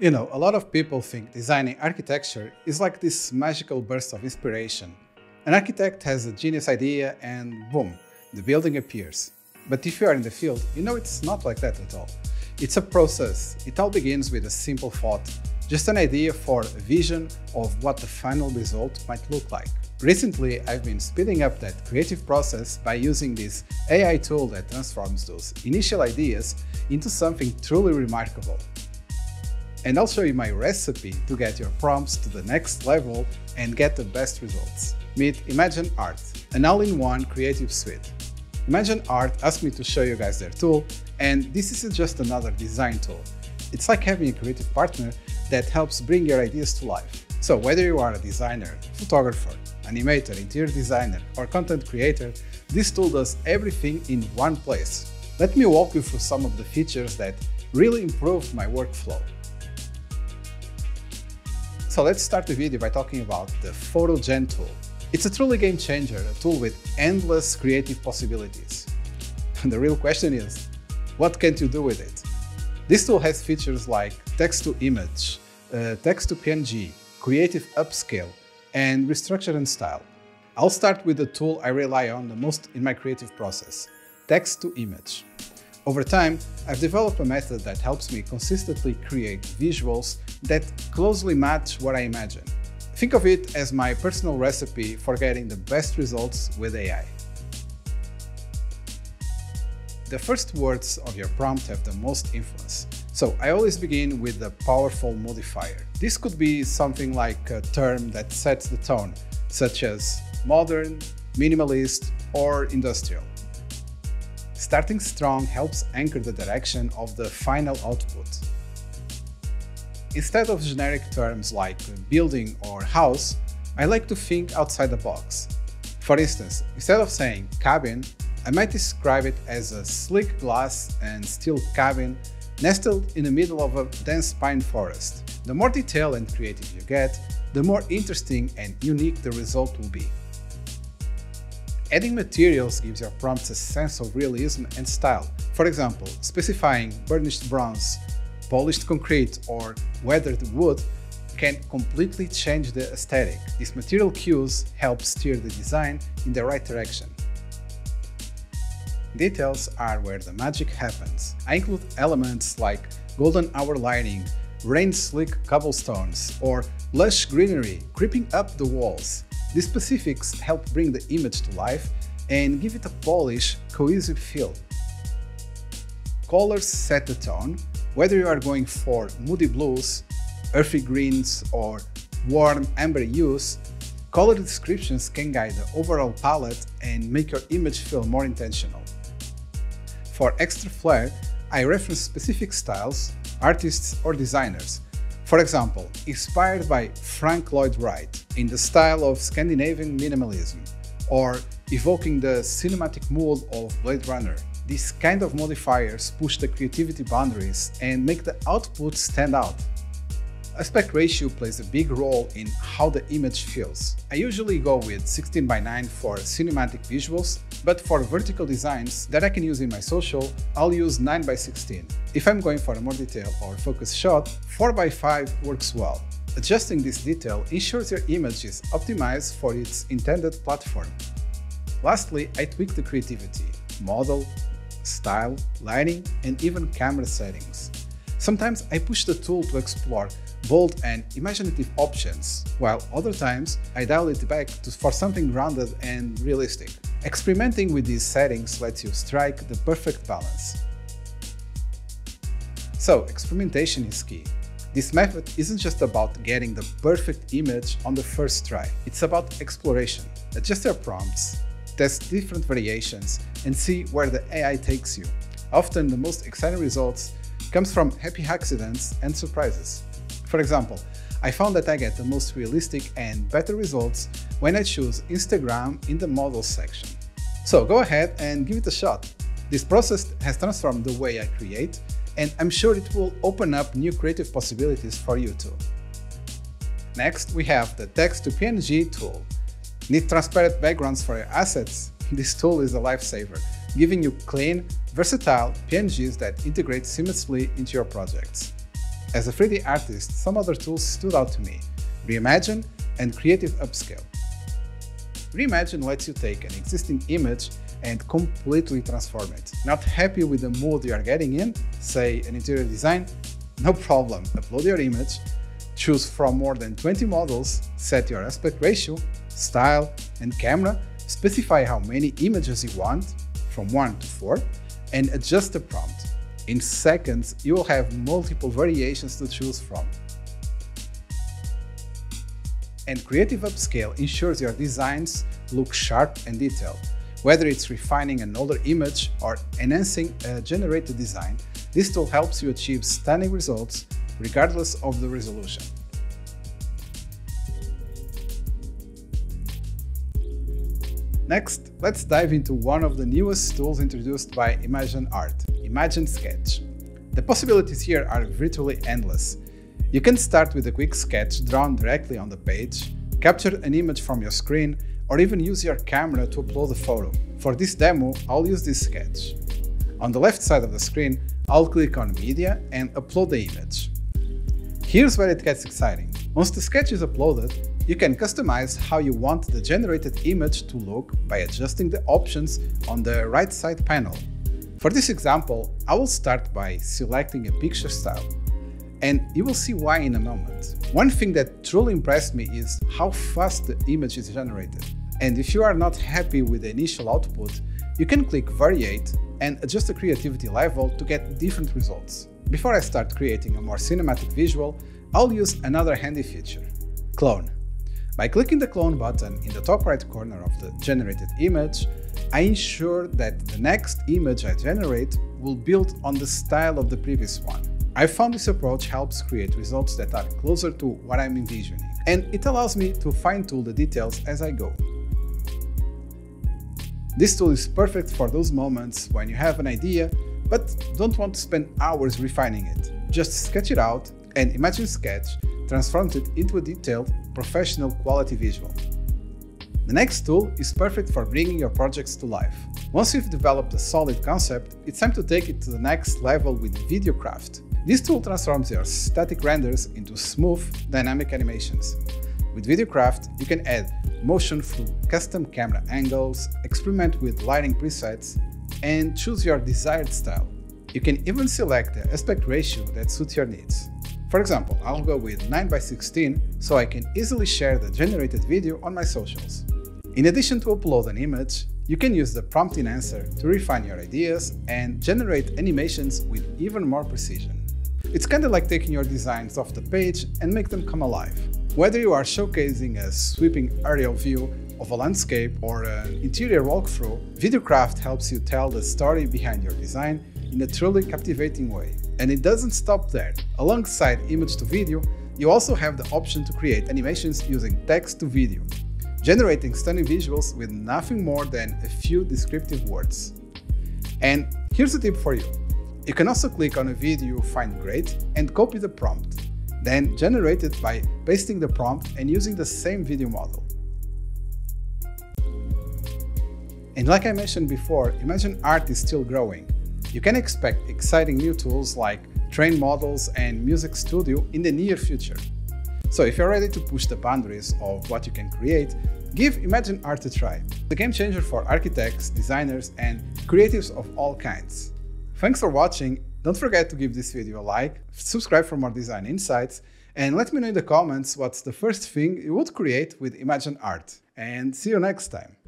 You know, a lot of people think designing architecture is like this magical burst of inspiration. An architect has a genius idea and boom, the building appears. But if you are in the field, you know it's not like that at all. It's a process. It all begins with a simple thought, just an idea for a vision of what the final result might look like. Recently, I've been speeding up that creative process by using this AI tool that transforms those initial ideas into something truly remarkable. And I'll show you my recipe to get your prompts to the next level and get the best results. Meet Imagine Art, an all-in-one creative suite. Imagine Art asked me to show you guys their tool, and this isn't just another design tool. It's like having a creative partner that helps bring your ideas to life. So whether you are a designer, photographer, animator, interior designer, or content creator, this tool does everything in one place. Let me walk you through some of the features that really improved my workflow. So let's start the video by talking about the PhotoGen tool. It's a truly game changer, a tool with endless creative possibilities. And the real question is, what can you do with it? This tool has features like text to image, uh, text to PNG, creative upscale, and restructure and style. I'll start with the tool I rely on the most in my creative process, text to image. Over time, I've developed a method that helps me consistently create visuals that closely match what I imagine. Think of it as my personal recipe for getting the best results with AI. The first words of your prompt have the most influence, so I always begin with a powerful modifier. This could be something like a term that sets the tone, such as modern, minimalist, or industrial. Starting strong helps anchor the direction of the final output. Instead of generic terms like building or house, I like to think outside the box. For instance, instead of saying cabin, I might describe it as a sleek glass and steel cabin nestled in the middle of a dense pine forest. The more detailed and creative you get, the more interesting and unique the result will be. Adding materials gives your prompts a sense of realism and style. For example, specifying burnished bronze, polished concrete, or weathered wood can completely change the aesthetic. These material cues help steer the design in the right direction. Details are where the magic happens. I include elements like golden hour lighting, rain-slick cobblestones, or lush greenery creeping up the walls. These specifics help bring the image to life and give it a polished, cohesive feel. Colors set the tone, whether you are going for moody blues, earthy greens, or warm amber hues, color descriptions can guide the overall palette and make your image feel more intentional. For extra flair, I reference specific styles, artists, or designers, for example, inspired by Frank Lloyd Wright in the style of Scandinavian minimalism, or evoking the cinematic mood of Blade Runner. These kind of modifiers push the creativity boundaries and make the output stand out. Aspect ratio plays a big role in how the image feels. I usually go with 16 by 9 for cinematic visuals, but for vertical designs that I can use in my social, I'll use 9 by 16. If I'm going for a more detailed or focused shot, 4 by 5 works well. Adjusting this detail ensures your image is optimized for its intended platform. Lastly, I tweak the creativity, model, style, lighting, and even camera settings. Sometimes I push the tool to explore bold and imaginative options, while other times I dial it back to, for something grounded and realistic. Experimenting with these settings lets you strike the perfect balance. So, experimentation is key. This method isn't just about getting the perfect image on the first try, it's about exploration. Adjust your prompts, test different variations, and see where the AI takes you. Often the most exciting results comes from happy accidents and surprises. For example, I found that I get the most realistic and better results when I choose Instagram in the models section. So go ahead and give it a shot. This process has transformed the way I create, and I'm sure it will open up new creative possibilities for you too. Next, we have the Text to PNG tool. Need transparent backgrounds for your assets? This tool is a lifesaver, giving you clean, versatile PNGs that integrate seamlessly into your projects. As a 3D artist, some other tools stood out to me, Reimagine and Creative Upscale. Reimagine lets you take an existing image and completely transform it. Not happy with the mood you are getting in, say an interior design? No problem, upload your image, choose from more than 20 models, set your aspect ratio, style, and camera, specify how many images you want, from 1 to 4, and adjust the prompt. In seconds, you will have multiple variations to choose from. And Creative Upscale ensures your designs look sharp and detailed. Whether it's refining an older image or enhancing a generated design, this tool helps you achieve stunning results regardless of the resolution. Next, let's dive into one of the newest tools introduced by Imagine Art, Imagine Sketch. The possibilities here are virtually endless. You can start with a quick sketch drawn directly on the page, capture an image from your screen, or even use your camera to upload a photo. For this demo, I'll use this sketch. On the left side of the screen, I'll click on Media and upload the image. Here's where it gets exciting. Once the sketch is uploaded, you can customize how you want the generated image to look by adjusting the options on the right side panel. For this example, I will start by selecting a picture style, and you will see why in a moment. One thing that truly impressed me is how fast the image is generated. And if you are not happy with the initial output, you can click Variate and adjust the creativity level to get different results. Before I start creating a more cinematic visual, I'll use another handy feature, Clone. By clicking the clone button in the top right corner of the generated image, I ensure that the next image I generate will build on the style of the previous one. I found this approach helps create results that are closer to what I'm envisioning, and it allows me to fine-tune the details as I go. This tool is perfect for those moments when you have an idea but don't want to spend hours refining it. Just sketch it out and Imagine Sketch transformed into a detailed, professional quality visual. The next tool is perfect for bringing your projects to life. Once you've developed a solid concept, it's time to take it to the next level with Videocraft. This tool transforms your static renders into smooth, dynamic animations. With Videocraft, you can add motion through custom camera angles, experiment with lighting presets, and choose your desired style. You can even select the aspect ratio that suits your needs. For example, I'll go with 9x16 so I can easily share the generated video on my socials. In addition to upload an image, you can use the prompt answer to refine your ideas and generate animations with even more precision. It's kinda like taking your designs off the page and make them come alive. Whether you are showcasing a sweeping aerial view of a landscape or an interior walkthrough, Videocraft helps you tell the story behind your design in a truly captivating way. And it doesn't stop there. Alongside image to video, you also have the option to create animations using text to video, generating stunning visuals with nothing more than a few descriptive words. And here's a tip for you. You can also click on a video you find great and copy the prompt, then generate it by pasting the prompt and using the same video model. And like I mentioned before, Imagine Art is still growing, you can expect exciting new tools like train models and music studio in the near future. So if you're ready to push the boundaries of what you can create, give Imagine Art a try. The game changer for architects, designers, and creatives of all kinds. Thanks for watching. Don't forget to give this video a like, subscribe for more design insights, and let me know in the comments what's the first thing you would create with Imagine Art. And see you next time.